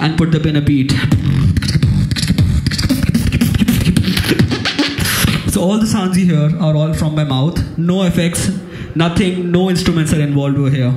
and put them in a beat. So all the sounds you hear are all from my mouth. No effects, nothing, no instruments are involved over here.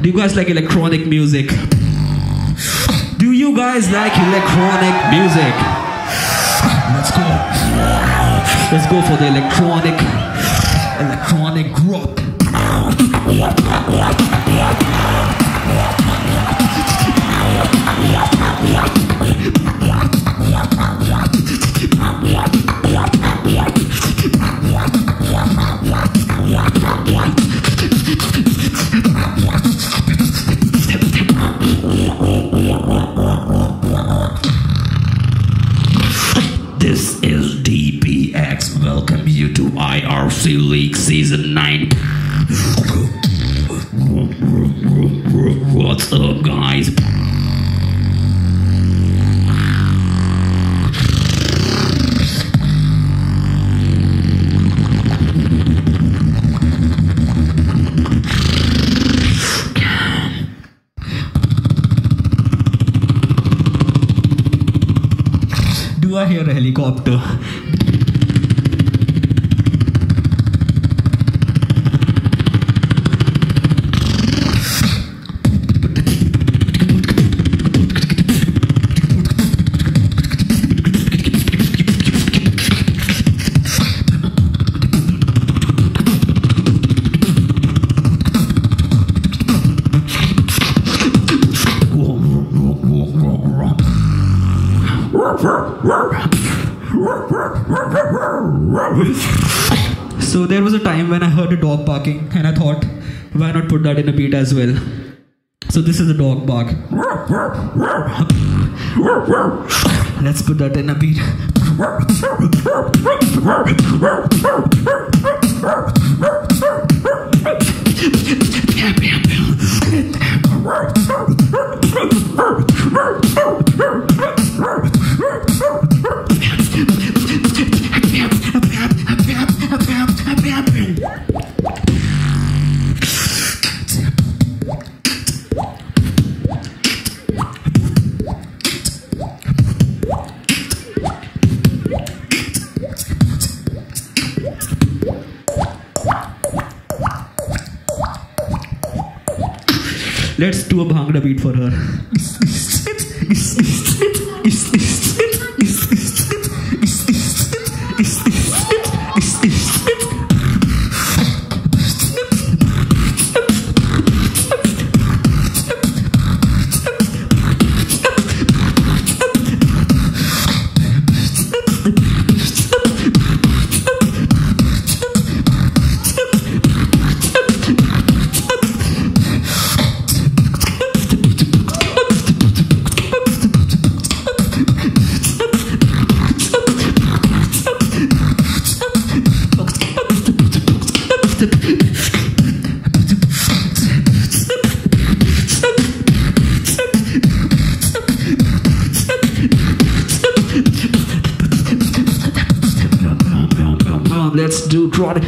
Do you guys like electronic music? Do you guys like electronic music? Let's go. Let's go for the electronic electronic rock. This IRC League Season 9. What's up, guys? Do I hear a helicopter? So there was a time when I heard a dog barking and I thought, why not put that in a beat as well? So this is a dog bark. Let's put that in a beat. Let's do a bhangra beat for her. Let's do trot.